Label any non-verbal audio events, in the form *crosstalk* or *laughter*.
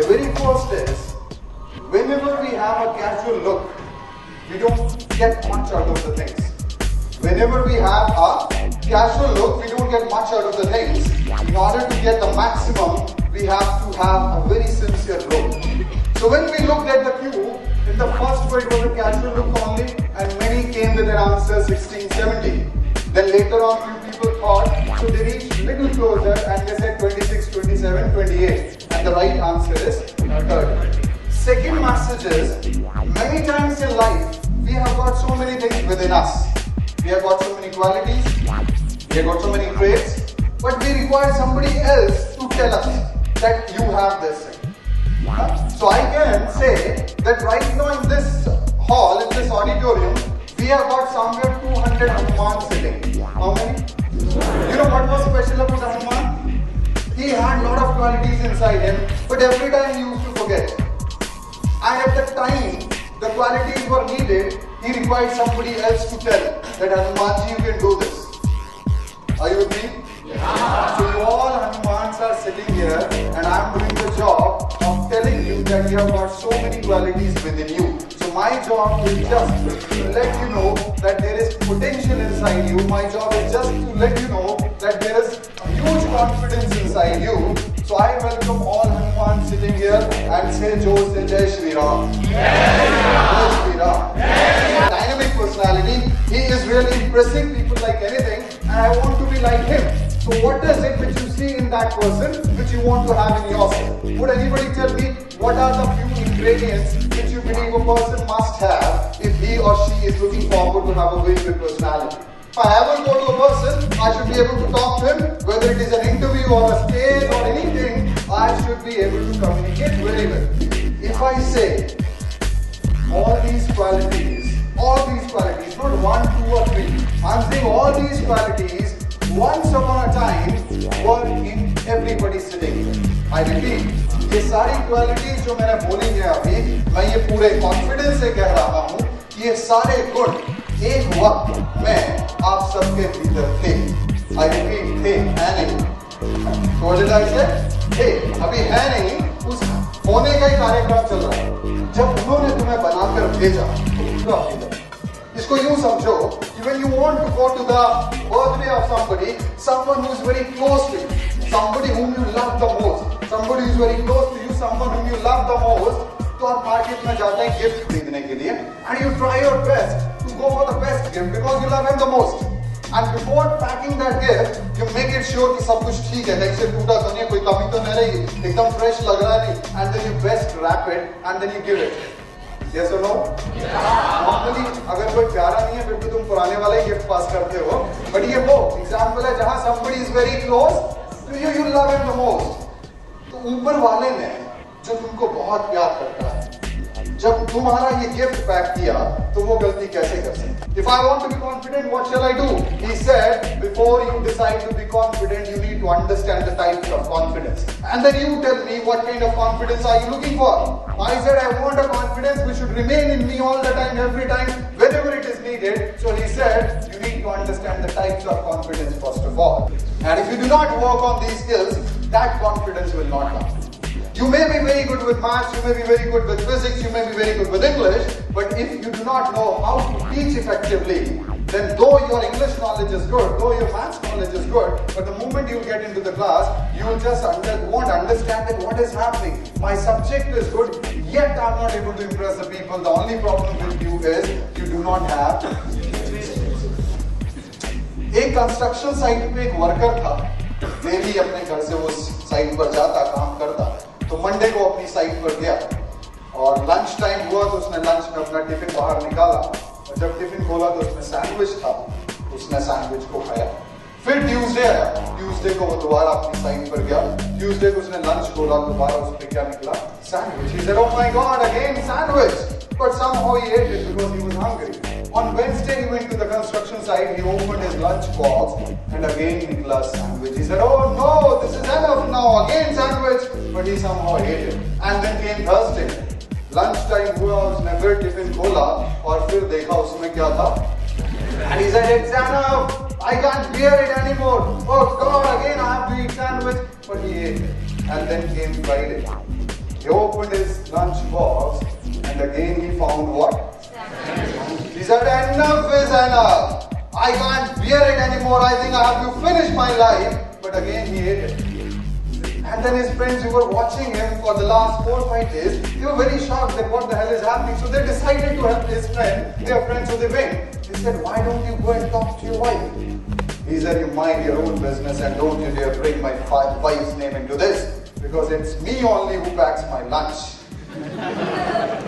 The very first is, whenever we have a casual look, we don't get much out of the things. Whenever we have a casual look, we don't get much out of the things. In order to get the maximum, we have to have a very sincere look. So when we looked at the queue, in the first word was a casual look only, and many came with an answer 16, 17. Then later on, few people thought, so they reached little closer and they said 26, 27, 28. The right answer is 30. Second message is, many times in life, we have got so many things within us. We have got so many qualities, we have got so many traits, but we require somebody else to tell us that you have this. So I can say that right now in this hall, in this auditorium, we have got somewhere 200 Hanuman sitting. How many? Qualities inside him, but every time he used to forget. And at the time, the qualities were needed, he required somebody else to tell that Hanumanji, you can do this. Are you with me? Yeah. So you all Hanumans are sitting here and I'm doing the job of telling you that you have got so many qualities within you. So my job is just to let you know that there is potential inside you. My job is just to let you know that there is a huge confidence inside you. Jai Shri Ram. Jai Shri Ram. Dynamic personality. He is really impressing people like anything and I want to be like him. So what is it which you see in that person which you want to have in yourself? Would anybody tell me what are the few ingredients which you believe a person must have if he or she is looking forward to have a very good personality? If I ever go to a person, I should be able to talk to him, whether it is an interview or a stage or anything, I should be able to communicate very well. If I say all these qualities, all these qualities, not one, two or three, I'm saying all these qualities once upon a time were in everybody sitting. I repeat, ये सारी qualities जो मैंने बोली है अभी मैं ये पूरे कॉन्फिडेंस से कह रहा हूँ कि ये सारे गुण एक वक्त में आप सबके भीतर थे आई रिपीट थे है नहीं तो say? थे अभी है नहीं उस होने का ही कार्यक्रम चल रहा है जब उन्होंने तुम्हें बनाकर भेजा तो इसको यूँ समझो कि you want to go to the birthday of somebody, someone who is very close to you, somebody whom you love the most, somebody who is very close to you, someone whom you love the most, तो आप market में जाते हैं gift खरीदने के लिए and you try your best to go for the best gift because you love him the most and before packing that gift you make it sure कि सब कुछ ठीक है। से टूटा तो नहीं कोई कमी तो नहीं रही एकदम फ्रेश लग रहा है नहीं। And then you best wrap it and then you give it Yes or no? Normally अगर कोई प्यारा नहीं है, फिर तो तुम पुराने वाला गिफ्ट पास करते हो। बट ये वो एग्ज़ाम्पल है जहाँ somebody is very close to you you love him the most. तो ऊपर वाले ने जो तुमको बहुत प्यार करता है जब तुम्हारा ये गिफ्ट पैक किया तो वो गलती कैसे कर सकते if I want to be confident what shall I do he said before you decide to be confident you need to understand the type of confidence and then you tell me what kind of confidence are you looking for I said I want a confidence which should remain in me all the time every time whenever it is needed so he said you need to understand the type of confidence first of all and if you do not work on these skills that confidence will not last. You may be very good with maths, you may be very good with physics, you may be very good with English, but if you do not know how to teach effectively, then though your English knowledge is good, though your maths knowledge is good, but the moment you get into the class, you will just under, won't understand that what is happening. My subject is good, yet I'm not able to impress the people. The only problem with you is you do not have एक construction site पे एक worker था daily अपने घर से उस site पर जाता काम करता तो मंडे को अपनी साइट पर गया और लंच टाइम हुआ तो उसने लंच में अपना टिफ़िन बाहर निकाला और जब टिफ़िन खोला तो उसमें सैंडविच था उसने सैंडविच को खाया। फिर ट्यूसडे आया। ट्यूसडे को वो दोबारा अपनी साइट पर गया। ट्यूसडे को उसने लंच खोला, दोबारा उस पर क्या निकला? सैंडविच ही again sandwich. But somehow he ate it because he was hungry. on Wednesday he went to the construction site he opened his lunch box and again Nikla sandwich he said oh no this is enough now again sandwich but he somehow ate it and then came Thursday lunch time हुआ उसने फिर tiffin खोला और फिर देखा उसमें क्या था And he said, it's enough. I can't bear it anymore. Oh God, again I have to eat sandwich. But he ate it. And then came Friday. He opened his lunch box and again he found what? Said, enough is enough. I can't bear it anymore. I think I have to finish my life. But again, he ate it. And then his friends who were watching him for the last four five days, they were very shocked that what the hell is happening. So they decided to help his friend, their friend, so they went. They said, why don't you go and talk to your wife? He said, you mind your own business and don't you dare bring my wife's name into this because it's me only who packs my lunch. *laughs*